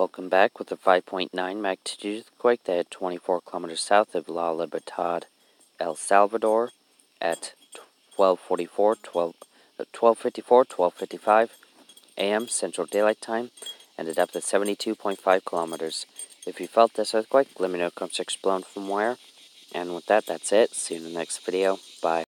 Welcome back with a 5.9 magnitude earthquake that hit 24 kilometers south of La Libertad, El Salvador at 1244, 12, 1254, uh, 1255 a.m. Central Daylight Time and a depth of 72.5 kilometers. If you felt this earthquake, let me know comes explode from where. And with that, that's it. See you in the next video. Bye.